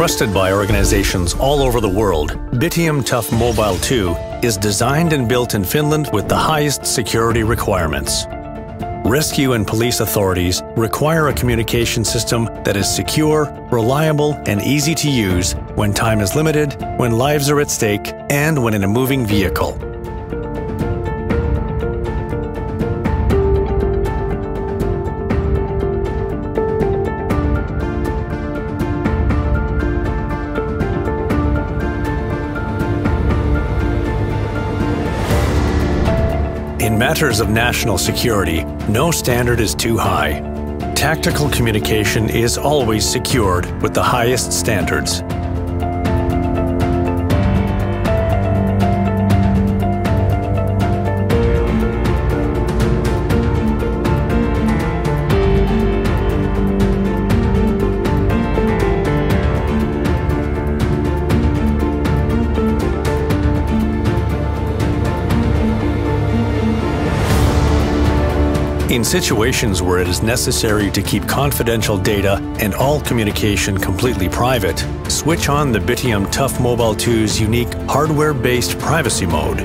trusted by organizations all over the world, Bittium Tough Mobile 2 is designed and built in Finland with the highest security requirements. Rescue and police authorities require a communication system that is secure, reliable, and easy to use when time is limited, when lives are at stake, and when in a moving vehicle. In matters of national security, no standard is too high. Tactical communication is always secured with the highest standards. In situations where it is necessary to keep confidential data and all communication completely private, switch on the Bittium Tough Mobile 2's unique hardware-based privacy mode.